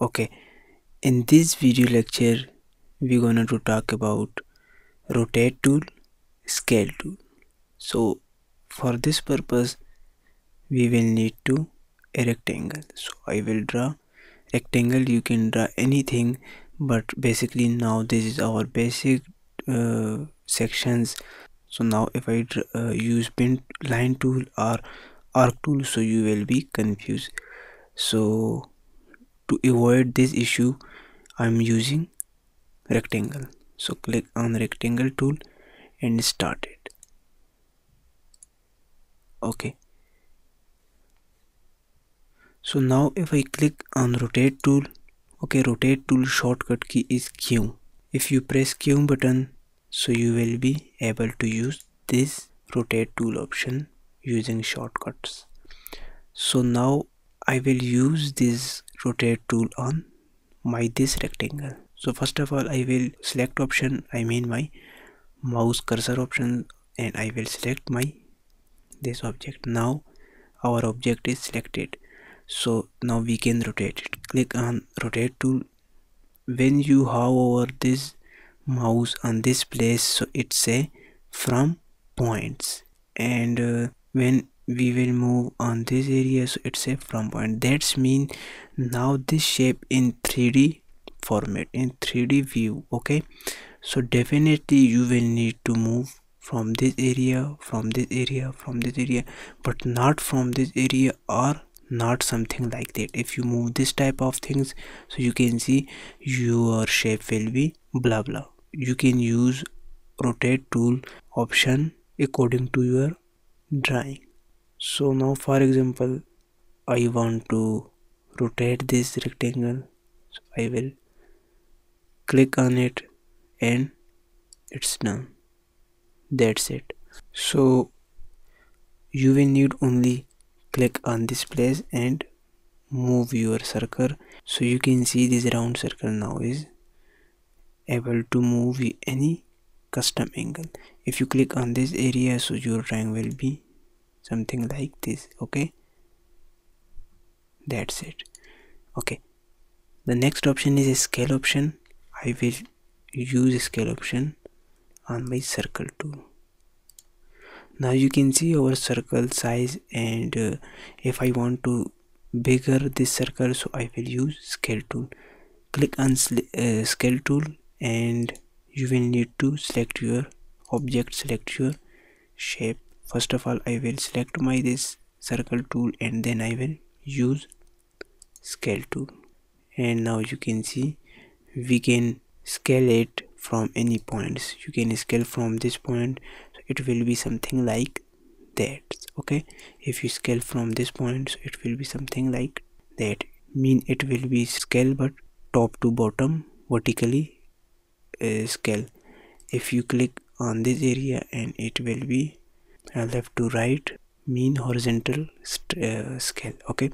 okay. In this video lecture we're gonna to talk about rotate tool scale tool. So for this purpose we will need to a rectangle. So i will draw rectangle. You can draw anything but basically now this is our basic uh, sections. So now if i uh, use pen line tool or arc tool so you will be confused. So to avoid this issue I'm using rectangle. So click on rectangle tool and start it. Okay. So now if I click on rotate tool okay rotate tool shortcut key is Q. If you press Q button so you will be able to use this rotate tool option using shortcuts. So now I will use this rotate tool on my this rectangle. So first of all I will select option I mean my mouse cursor option and I will select my this object. Now our object is selected. So now we can rotate it. Click on rotate tool. When you hover over this mouse on this place so it say from points. And uh, when we will move on this area so it's a from point. That's mean now this shape in 3d format in 3d view okay? So definitely you will need to move from this area from this area from this area but not from this area or not something like that. If you move this type of things so you can see your shape will be blah blah. You can use rotate tool option according to your drawing so now for example I want to rotate this rectangle. So I will click on it and it's done. That's it. So you will need only click on this place and move your circle. So you can see this round circle now is able to move any custom angle. If you click on this area so your triangle will be something like this okay? That's it. Okay. The next option is a scale option. I will use scale option on my circle tool now you can see our circle size and uh, if I want to bigger this circle so I will use scale tool. Click on uh, scale tool and you will need to select your object select your shape first of all I will select my this circle tool and then I will use scale tool. And now you can see we can scale it from any points. You can scale from this point. So it will be something like that. Okay? If you scale from this point so it will be something like that. Mean it will be scale but top to bottom vertically uh, scale. If you click on this area and it will be left to right mean horizontal uh, scale okay?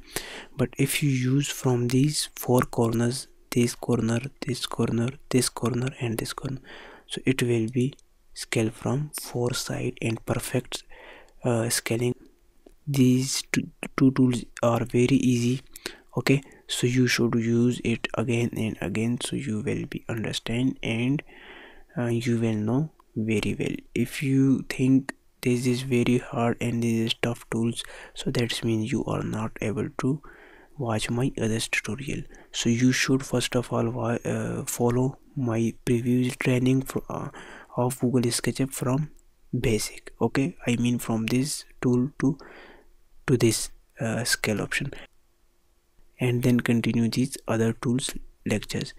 But if you use from these four corners this corner this corner this corner and this corner so it will be scale from four side and perfect uh, scaling. These two, two tools are very easy okay? So you should use it again and again so you will be understand and uh, you will know very well. If you think this is very hard and this is tough tools. So that means you are not able to watch my other tutorial. So you should first of all uh, follow my previous training for, uh, of google sketchup from basic. Okay? I mean from this tool to to this uh, scale option. And then continue these other tools lectures